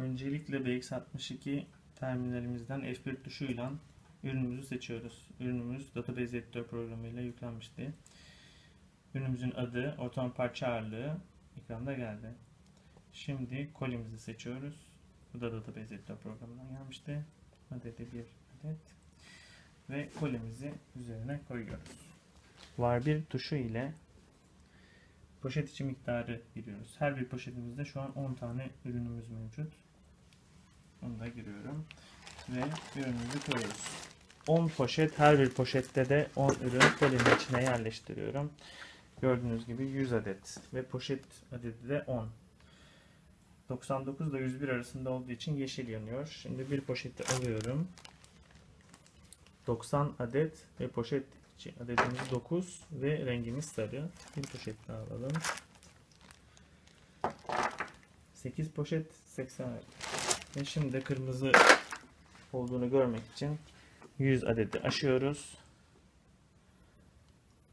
Öncelikle BX62 terminalimizden F1 tuşuyla ürünümüzü seçiyoruz. Ürünümüz Database Editor programıyla yüklenmişti. Ürünümüzün adı, ortalama parça ağırlığı ekranda geldi. Şimdi kolimizi seçiyoruz. Bu da Database Editor programından gelmişti. Adeti bir adet. Ve kolimizi üzerine koyuyoruz. Var bir tuşu ile poşet içi miktarı giriyoruz. Her bir poşetimizde şu an 10 tane ürünümüz mevcut. Onu da giriyorum. Ve ürünümüzü koyuyoruz. 10 poşet, her bir poşette de 10 ürün kolimin içine yerleştiriyorum. Gördüğünüz gibi 100 adet ve poşet adedi de 10. 99 ile 101 arasında olduğu için yeşil yanıyor. Şimdi bir poşeti alıyorum. 90 adet ve poşet adedimiz 9 ve rengimiz sarı. Bir poşet daha alalım. 8 poşet 80 adet. Ve şimdi kırmızı olduğunu görmek için 100 adedi aşıyoruz.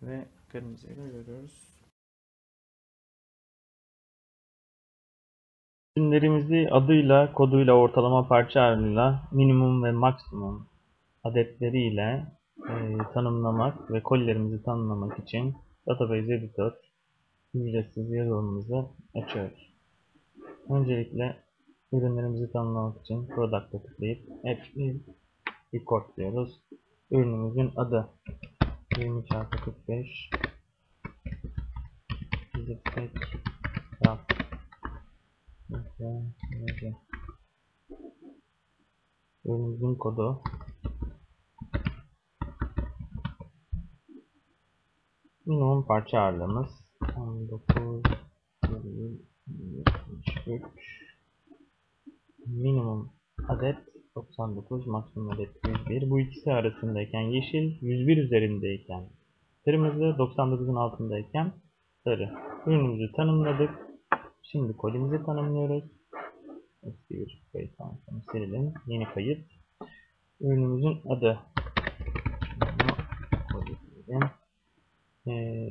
Ve kırmızıyla görüyoruz. Ürünlerimizi adıyla, koduyla, ortalama parça ağırlığıyla, minimum ve maksimum adetleriyle e, tanımlamak ve kolilerimizi tanımlamak için Database Editor ücretsiz yazılımımızı açıyoruz. Öncelikle ürünlerimizi tanımlamak için Product'a tıklayıp F1 Record diyoruz. Ürünümüzün adı 20 x 45 Ziptek Raf Ürünümüzün kodu Minimum parça ağırlığımız 19,73 Minimum adet 99 maksimum adet 101 bu ikisi arasındayken yeşil 101 üzerindeyken kırmızı 99'un altındayken sarı. Ürünümüzü tanımladık. Şimdi kolimizi tanımlıyoruz. Eski bir kayıt fonksiyonu silelim yeni kayıt. Ürünümüzün adı. Ee,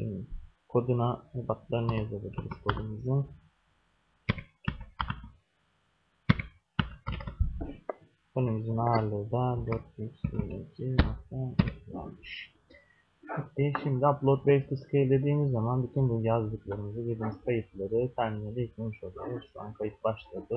koduna ebatlarına yazabiliriz kodumuzun Konumuzun ağırlığı da 422.3 Bitti. Şimdi upload wave to scale dediğimiz zaman bütün bu yazdıklarımızı, girdiğimiz kayıtları terminale yüklemiş oluyoruz. Şu an kayıt başladı.